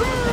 Woo!